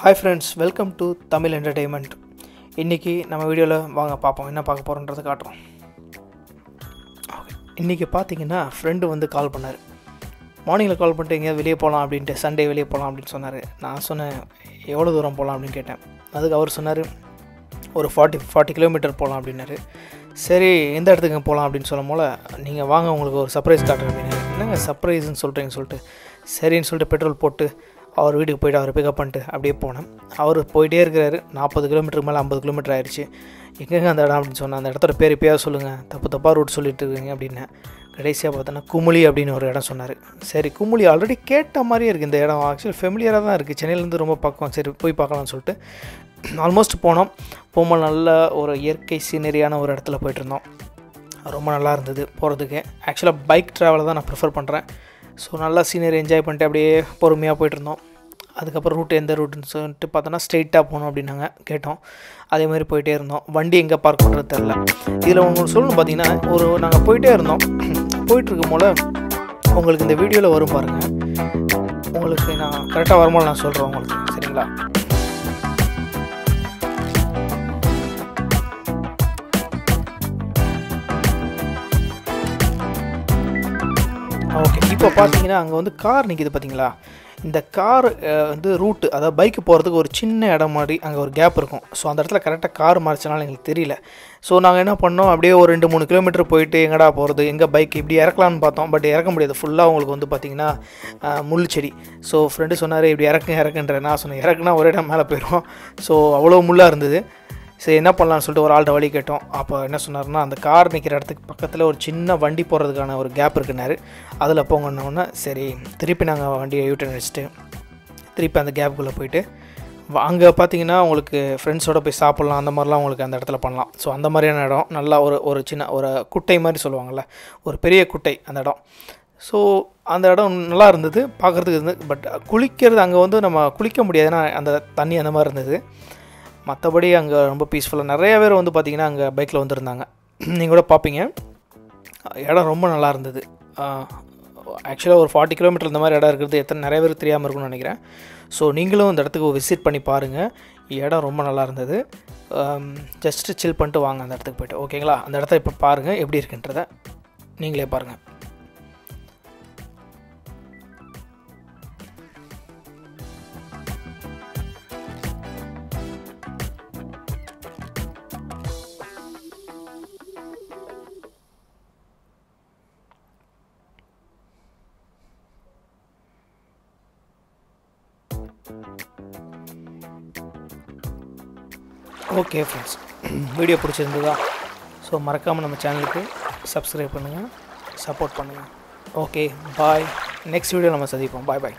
Hi friends welcome to Tamil entertainment இன்றைக்கி நம்ம வீடியோவில் வாங்க பார்ப்போம். என்ன பார்க்க போகிறோன்றது காட்டுறோம். இன்றைக்கி பார்த்தீங்கன்னா ஃப்ரெண்டு வந்து கால் பண்ணார். மார்னிங்கில் கால் பண்ணிட்டு எங்கேயாவது வெளியே போகலாம் அப்படின்ட்டு சண்டே வெளியே போகலாம் அப்படின்னு சொன்னார். நான் சொன்னேன் எவ்வளோ தூரம் போகலாம் அப்படின்னு கேட்டேன். அதுக்கு அவர் சொன்னார் ஒரு ஃபார்ட்டி ஃபார்ட்டி கிலோமீட்டர் போகலாம் அப்படின்னாரு. சரி எந்த இடத்துக்கு போகலாம் அப்படின்னு சொல்லும் போல் நீங்கள் வாங்க உங்களுக்கு ஒரு சர்ப்ரைஸ் காட்டுறேன் அப்படின்னு என்னங்க சர்ப்ரைஸ்ன்னு சொல்கிறீங்கன்னு சொல்லிட்டு சரின்னு சொல்லிட்டு பெட்ரோல் போட்டு அவர் வீட்டுக்கு போயிட்டு அவரை பிக்கப் பண்ணிட்டு அப்படியே போனேன். அவர் போயிட்டே இருக்கிறாரு. நாற்பது கிலோமீட்டருக்கு மேலே ஐம்பது கிலோமீட்டர் ஆயிடுச்சு எங்கெங்க அந்த இடம் அப்படின்னு சொன்னேன் அந்த இடத்தோட பேர் இப்போயாவது சொல்லுங்கள் தப்பு தப்பாக ரூட் சொல்லிட்டு இருக்கீங்க அப்படின்னு. கடைசியாக பார்த்தோன்னா குமுளி அப்படின்னு ஒரு இடம் சொன்னார். சரி குமுளி ஆல்ரெடி கேட்ட மாதிரியே இருக்குது இந்த இடம் ஆக்சுவலி ஃபெமிலியராக தான் இருக்குது சென்னையிலேருந்து ரொம்ப பக்கம். சரி போய் பார்க்கலாம்னு சொல்லிட்டு ஆல்மோஸ்ட் போனோம். போகும்போது நல்ல ஒரு இயற்கை சீனரியான ஒரு இடத்துல போயிட்டு இருந்தோம். ரொம்ப நல்லா இருந்தது போகிறதுக்கு ஆக்சுவலாக பைக் ட்ராவலை தான் நான் ப்ரிஃபர் பண்ணுறேன் ஸோ நல்லா சீனரி என்ஜாய் பண்ணிட்டு அப்படியே பொறுமையாக போயிட்டுருந்தோம். அதுக்கப்புறம் ரூட் எந்த ரூட்டுன்னு சொல்லிட்டு பார்த்தோன்னா ஸ்ட்ரெயிட்டாக போகணும் அப்படின்னாங்க கேட்டோம். அதே மாதிரி போயிட்டே இருந்தோம். வண்டி எங்கே பார்க் பண்ணுறது தெரில இதில் உங்களுக்கு சொல்லணும் பார்த்தீங்கன்னா ஒரு நாங்கள் போயிட்டே இருந்தோம். போயிட்டுருக்கும் போல் உங்களுக்கு இந்த வீடியோவில் வரும் பாருங்கள் உங்களுக்கு நான் கரெக்டாக வரும்போது நான் சொல்கிறேன் உங்களுக்கு. சரிங்களா? இப்போ பார்த்தீங்கன்னா அங்கே வந்து கார் நிற்கிது பார்த்தீங்களா? இந்த கார் வந்து ரூட்டு அதாவது பைக்கு போகிறதுக்கு ஒரு சின்ன இடம் மாதிரி அங்கே ஒரு கேப் இருக்கும். ஸோ அந்த இடத்துல கரெக்டாக கார் மாறிச்சனால எங்களுக்கு தெரியல. ஸோ நாங்கள் என்ன பண்ணோம்? அப்படியே ஒரு ரெண்டு மூணு கிலோமீட்டர் போயிட்டு எங்கடா போகிறது எங்கே பைக் இப்படி இறக்கலான்னு பார்த்தோம். பட் இறக்க முடியாது. ஃபுல்லாக உங்களுக்கு வந்து பார்த்திங்கன்னா முள் செடி. ஸோ ஃப்ரெண்டு சொன்னார் இப்படி இறக்கு இறக்குன்ற. நான் சொன்னேன் இறக்குனா ஒரே இடம் மேலே போயிடும் ஸோ அவ்வளோ முள்ளாக இருந்தது. சரி என்ன பண்ணலாம்னு சொல்லிட்டு ஒரு ஆள்கிட்ட வழி கேட்டோம். அப்போ என்ன சொன்னார்னா அந்த கார் நிற்கிற இடத்துக்கு பக்கத்தில் ஒரு சின்ன வண்டி போகிறதுக்கான ஒரு கேப் இருக்குனாரு அதில் போங்கன்னொன்னே சரி திருப்பி நாங்கள் வண்டியை யூட்டன் அடிச்சுட்டு திருப்பி அந்த கேப்புக்குள்ளே போயிட்டு அங்கே பார்த்தீங்கன்னா உங்களுக்கு ஃப்ரெண்ட்ஸோடு போய் சாப்பிட்லாம் அந்த மாதிரிலாம் உங்களுக்கு அந்த இடத்துல பண்ணலாம். ஸோ அந்த மாதிரியான இடம் நல்லா ஒரு ஒரு சின்ன ஒரு குட்டை மாதிரி சொல்லுவாங்கள்ல ஒரு பெரிய குட்டை அந்த இடம். ஸோ அந்த இடம் நல்லா இருந்தது பார்க்குறதுக்கு இருந்தது பட் குளிக்கிறது அங்கே வந்து நம்ம குளிக்க முடியாதுன்னா அந்த தண்ணி அந்த மாதிரி இருந்தது. மற்றபடி அங்கே ரொம்ப பீஸ்ஃபுல்லாக நிறைய பேர் வந்து பார்த்திங்கன்னா அங்கே பைக்கில் வந்திருந்தாங்க. நீங்கள் கூட பார்ப்பீங்க இடம் ரொம்ப நல்லா இருந்தது. ஆக்சுவலாக ஒரு ஃபார்ட்டி கிலோமீட்டர் இந்த மாதிரி இடம் இருக்கிறது எத்தனை நிறைய பேர் தெரியாமல் இருக்கும்னு நினைக்கிறேன். ஸோ நீங்களும் இந்த இடத்துக்கு விசிட் பண்ணி பாருங்கள் இடம் ரொம்ப நல்லா இருந்தது. ஜஸ்ட்டு சில் பண்ணிட்டு வாங்க அந்த இடத்துக்கு போய்ட்டு. ஓகேங்களா அந்த இடத்த இப்போ பாருங்கள் எப்படி இருக்குன்றத நீங்களே பாருங்கள் ஓகே ஃப்ரெண்ட்ஸ் வீடியோ பிடிச்சிருந்ததா? ஸோ மறக்காமல் நம்ம சேனலுக்கு சப்ஸ்கிரைப் பண்ணுங்கள் சப்போர்ட் பண்ணுங்கள் ஓகே பாய் நெக்ஸ்ட் வீடியோ நம்ம சந்திப்போம். பாய் பாய்